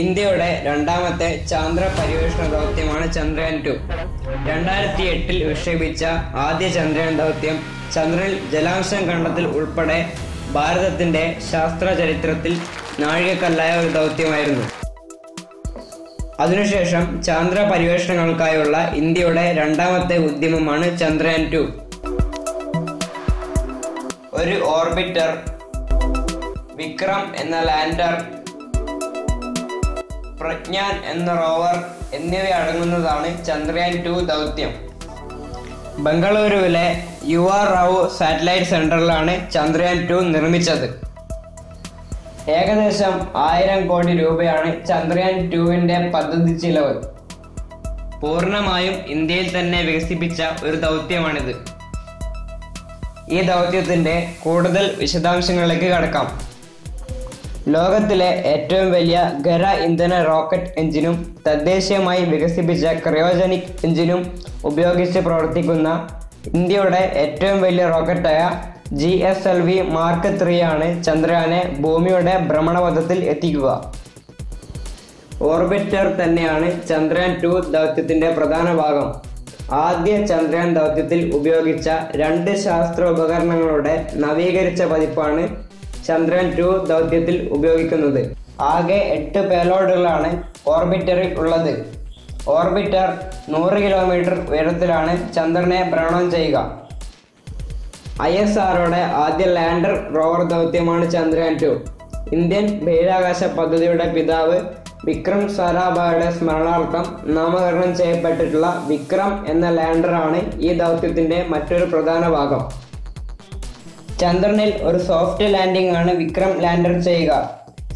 ഇന്ത്യയുടെ രണ്ടാമത്തെ ചാന്ദ്ര പര്യവേഷണ ദൗത്യമാണ് ചന്ദ്രയാൻ ടു. രണ്ടായിരത്തി എട്ടിൽ വിക്ഷേപിച്ച ആദ്യ ചന്ദ്രയാൻ ദൗത്യം ചന്ദ്രനിൽ ജലാംശം കണ്ടെത്തൽ ഉൾപ്പെടെ ഭാരതത്തിന്റെ ശാസ്ത്ര ചരിത്രത്തിൽ നാഴികക്കല്ലായ ഒരു ദൗത്യമായിരുന്നു. അതിനുശേഷം ചാന്ദ്ര പര്യവേഷണങ്ങൾക്കായുള്ള ഇന്ത്യയുടെ രണ്ടാമത്തെ ഉദ്യമമാണ് ചന്ദ്രയാൻ ടു. ഒരു ഓർബിറ്റർ വിക്രം എന്ന ലാൻഡർ പ്രജ്ഞാൻ എന്ന റോവർ എന്നിവ അടങ്ങുന്നതാണ് ചന്ദ്രയാൻ ടു ദൗത്യം. ബംഗളൂരുവിലെ യു ആർ റാവു സാറ്റലൈറ്റ് സെന്ററിലാണ് ചന്ദ്രയാൻ ടു നിർമ്മിച്ചത്. ഏകദേശം ആയിരം കോടി രൂപയാണ് ചന്ദ്രയാൻ ടുവിന്റെ പദ്ധതി ചിലവ്. പൂർണമായും ഇന്ത്യയിൽ തന്നെ വികസിപ്പിച്ച ഒരു ദൗത്യമാണിത്. ഈ ദൗത്യത്തിന്റെ കൂടുതൽ വിശദാംശങ്ങളിലേക്ക് കടക്കാം. ലോകത്തിലെ ഏറ്റവും വലിയ ഖര ഇന്ധന റോക്കറ്റ് എഞ്ചിനും തദ്ദേശീയമായി വികസിപ്പിച്ച ക്രയോജനിക് എഞ്ചിനും ഉപയോഗിച്ച് പ്രവർത്തിക്കുന്ന ഇന്ത്യയുടെ ഏറ്റവും വലിയ റോക്കറ്റായ G S L V mark three ആണ് ചന്ദ്രയാനെ ഭൂമിയുടെ ഭ്രമണപഥത്തിൽ എത്തിക്കുക. ഓർബിറ്റർ തന്നെയാണ് ചന്ദ്രയാൻ ടു ദൗത്യത്തിന്റെ പ്രധാന ഭാഗം. ആദ്യ ചന്ദ്രയാൻ ദൗത്യത്തിൽ ഉപയോഗിച്ച രണ്ട് ശാസ്ത്ര ഉപകരണങ്ങളുടെ നവീകരിച്ച പതിപ്പാണ് ചന്ദ്രയാൻ ടു ദൗത്യത്തിൽ ഉപയോഗിക്കുന്നത്. ആകെ എട്ട് പേലോഡുകളാണ് ഓർബിറ്ററിൽ ഉള്ളത്. ഓർബിറ്റർ നൂറ് കിലോമീറ്റർ ഉയരത്തിലാണ് ചന്ദ്രനെ ഭ്രമണം ചെയ്യുക. ഐ എസ് ആർഒയുടെ ആദ്യ ലാൻഡർ റോവർ ദൗത്യമാണ് ചന്ദ്രയാൻ ടു ഇന്ത്യൻ ബഹിരാകാശ പദ്ധതിയുടെ പിതാവ് വിക്രം സാരാഭായുടെ സ്മരണാർത്ഥം നാമകരണം ചെയ്യപ്പെട്ടിട്ടുള്ള വിക്രം എന്ന ലാൻഡറാണ് ഈ ദൗത്യത്തിന്റെ മറ്റൊരു പ്രധാന ഭാഗം. ചന്ദ്രനിൽ ഒരു സോഫ്റ്റ് ലാൻഡിംഗ് ആണ് വിക്രം ലാൻഡർ ചെയ്യുക.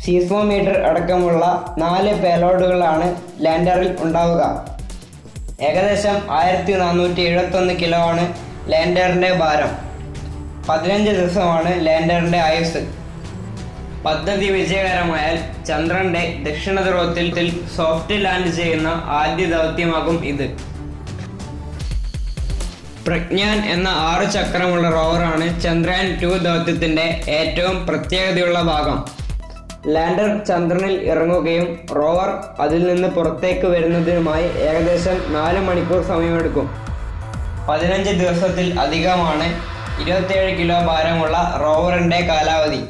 സീസ്മോമീറ്റർ അടക്കമുള്ള നാല് പേലോഡുകളാണ് ലാൻഡറിൽ ഉണ്ടാവുക. ഏകദേശം ആയിരത്തി നാനൂറ്റി എഴുപത്തൊന്ന് കിലോ ആണ് ലാൻഡറിന്റെ ഭാരം. പതിനഞ്ച് ദിവസമാണ് ലാൻഡറിന്റെ ആയുസ് പദ്ധതി വിജയകരമായാൽ ചന്ദ്രന്റെ ദക്ഷിണ ധ്രുവത്തിൽ സോഫ്റ്റ് ലാൻഡ് ചെയ്യുന്ന ആദ്യ ദൗത്യമാകും ഇത്. പ്രജ്ഞാൻ എന്ന ആറ് ചക്രമുള്ള റോവറാണ് ചന്ദ്രയാൻ ടു ദൗത്യത്തിന്റെ ഏറ്റവും പ്രത്യേകതയുള്ള ഭാഗം. ലാൻഡർ ചന്ദ്രനിൽ ഇറങ്ങുകയും റോവർ അതിൽ നിന്ന് പുറത്തേക്ക് വരുന്നതിനുമായി ഏകദേശം നാല് മണിക്കൂർ സമയമെടുക്കും. പതിനഞ്ച് ദിവസത്തിൽ അധികമാണ് ഇരുപത്തിയേഴ് കിലോ ഭാരമുള്ള റോവറിന്റെ കാലാവധി.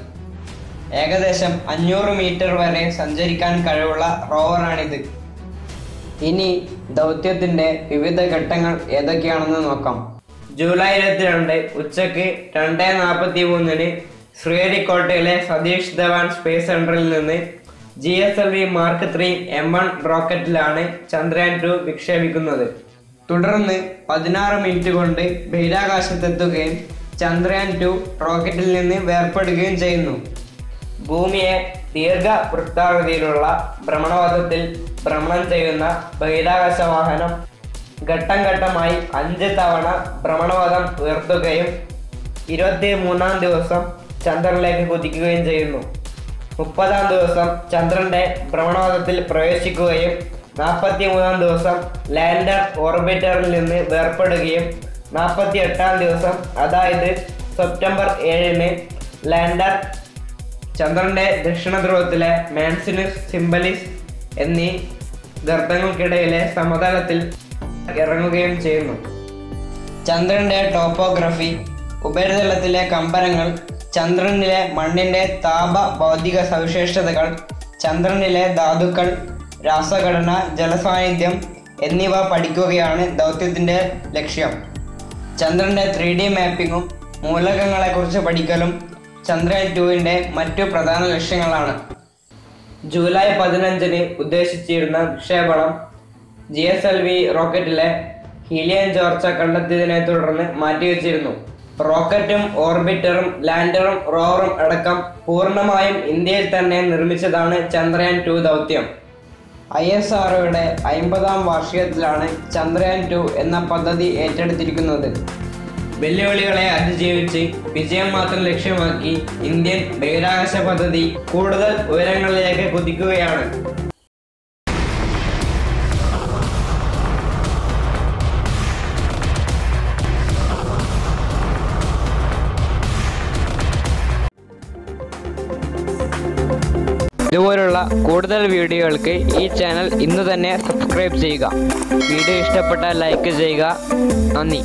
ഏകദേശം അഞ്ഞൂറ് മീറ്റർ വരെ സഞ്ചരിക്കാൻ കഴിവുള്ള റോവറാണിത്. ഇനി ദൗത്യത്തിന്റെ വിവിധ ഘട്ടങ്ങൾ ഏതൊക്കെയാണെന്ന് നോക്കാം. ജൂലൈ ഇരുപത്തിരണ്ട് ഉച്ചയ്ക്ക് രണ്ട് നാൽപ്പത്തി മൂന്നിന് ശ്രീഹരിക്കോട്ടയിലെ സതീഷ് ധവാൻ സ്പേസ് സെന്ററിൽ നിന്ന് G S L V mark three M one റോക്കറ്റിലാണ് Chandrayaan two വിക്ഷേപിക്കുന്നത്. തുടർന്ന് പതിനാറ് മിനിറ്റ് കൊണ്ട് ബഹിരാകാശത്തെത്തുകയും ചന്ദ്രയാൻ ടു റോക്കറ്റിൽ നിന്ന് വേർപ്പെടുകയും ചെയ്യുന്നു. ഭൂമിയെ ദീർഘ വൃത്താകൃതിയിലുള്ള ഭ്രമണപഥത്തിൽ ഭ്രമണം ചെയ്യുന്ന ബഹിരാകാശ വാഹനം ഘട്ടം ഘട്ടമായി അഞ്ച് തവണ ഭ്രമണപഥം ഉയർത്തുകയും ഇരുപത്തി മൂന്നാം ദിവസം ചന്ദ്രനിലേക്ക് കുതിക്കുകയും ചെയ്യുന്നു. മുപ്പതാം ദിവസം ചന്ദ്രന്റെ ഭ്രമണപഥത്തിൽ പ്രവേശിക്കുകയും നാൽപ്പത്തി മൂന്നാം ദിവസം ലാൻഡർ ഓർബിറ്ററിൽ നിന്ന് വേർപ്പെടുകയും നാൽപ്പത്തി എട്ടാം ദിവസം അതായത് സെപ്റ്റംബർ ഏഴിന് ലാൻഡർ ചന്ദ്രന്റെ ദക്ഷിണ ധ്രുവത്തിലെ മാൻസിനിസ് സിംബലിസ് എന്നീ ഗർത്തങ്ങൾക്കിടയിലെ സമതലത്തിൽ ഇറങ്ങുകയും ചെയ്യുന്നു. ചന്ദ്രന്റെ ടോപ്പോഗ്രഫി ഉപരിതലത്തിലെ കമ്പനങ്ങൾ ചന്ദ്രനിലെ മണ്ണിന്റെ താപ ഭൗതിക സവിശേഷതകൾ ചന്ദ്രനിലെ ധാതുക്കൾ രാസഘടന ജലസാന്നിധ്യം എന്നിവ പഠിക്കുകയാണ് ദൗത്യത്തിന്റെ ലക്ഷ്യം. ചന്ദ്രന്റെ ത്രീ ഡി മാപ്പിങ്ങും മൂലകങ്ങളെക്കുറിച്ച് പഠിക്കലും ചന്ദ്രയാൻ ടുവിന്റെ മറ്റു പ്രധാന ലക്ഷ്യങ്ങളാണ്. ജൂലൈ പതിനഞ്ചിന് ഉദ്ദേശിച്ചിരുന്ന വിക്ഷേപണം ജി എസ് എൽ വി റോക്കറ്റിലെ ഹീലിയൻ ചോർച്ച കണ്ടെത്തിയതിനെ തുടർന്ന് മാറ്റിവെച്ചിരുന്നു. റോക്കറ്റും ഓർബിറ്ററും ലാൻഡറും റോവറും അടക്കം പൂർണമായും ഇന്ത്യയിൽ തന്നെ നിർമ്മിച്ചതാണ് ചന്ദ്രയാൻ ടു ദൗത്യം. ഐ എസ് ആർഒയുടെ അമ്പതാം വാർഷികത്തിലാണ് ചന്ദ്രയാൻ ടു എന്ന പദ്ധതി ഏറ്റെടുത്തിരിക്കുന്നത്. വെല്ലുവിളികളെ അതിജീവിച്ച് വിജയം മാത്രം ലക്ഷ്യമാക്കി ഇന്ത്യൻ ബഹിരാകാശ പദ്ധതി കൂടുതൽ ഉയരങ്ങളിലേക്ക് കുതിക്കുകയാണ്. ഇതുപോലുള്ള കൂടുതൽ വീഡിയോകൾക്ക് ഈ ചാനൽ ഇന്ന് തന്നെ സബ്സ്ക്രൈബ് ചെയ്യുക. വീഡിയോ ഇഷ്ടപ്പെട്ടാൽ ലൈക്ക് ചെയ്യുക. നന്ദി.